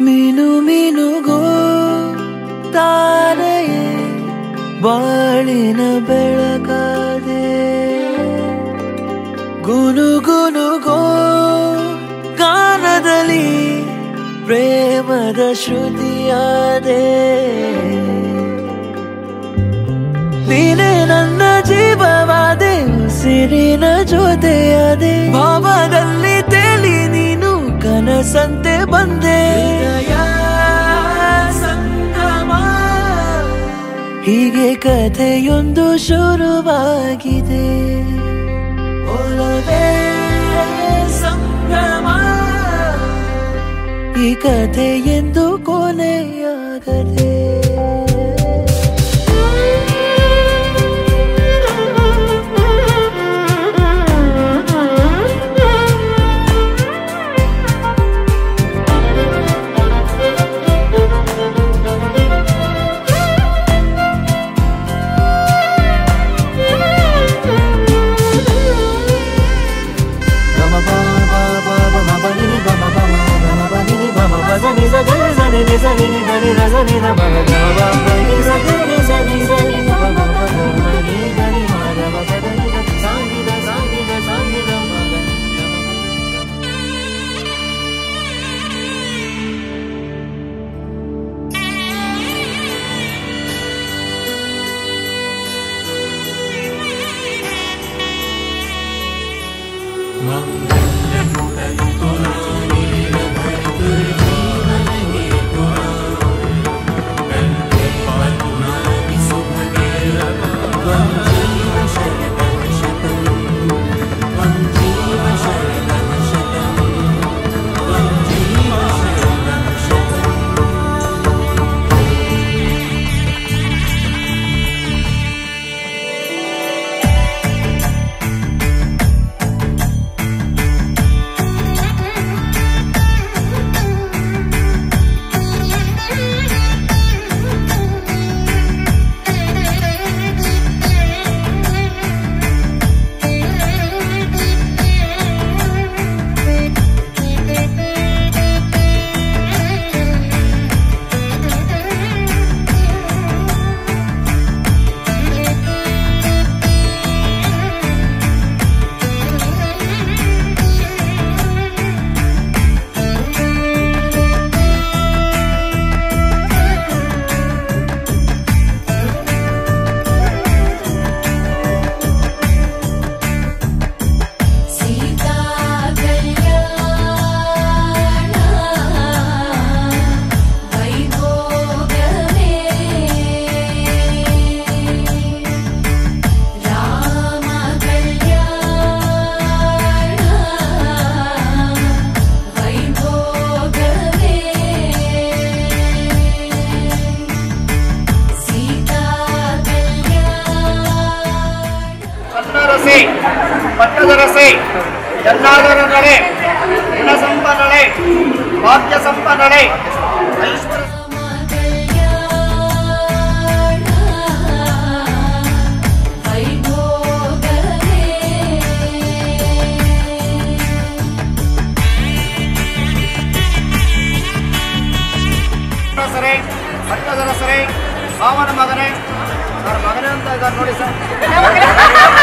ಮೀನು ಮೀನುಗೋ ತಾರೆಯೇ, ಬಾಳಿನ ಬೆಳಕಾದೆ. ಗುನುಗುನುಗೋ ಗಾನದಲ್ಲಿ ಪ್ರೇಮದ ಶ್ರುತಿಯಾದೆ. ನೀನೇ ನನ್ನ ಜೀವವಾದೆ ಸಿರಿನ ಜೊತೆಯಾದೆ. ಭಾವದಲ್ಲಿ ತೇಲಿ ನೀನು ಕನಸಂತೆ ಬಂದೆ. ಹೀಗೆ ಕಥೆಯೊಂದು ಶುರುವಾಗಿದೆ. ಒಲವೇ ಸಂಭ್ರಮ. ಈ ni sa ni ni sa ni sa ni அரசே பட்டதரசே ஜல்லாதரனே குணசம்பனே பாக்கிய சம்பனே ஐஸ்வர அரசரே பட்டதரசரே பாவன மகனே சார் மகனே இருந்தா sir நோடி sir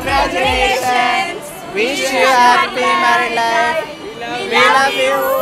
Congratulations. Wish you a happy married life. We love you.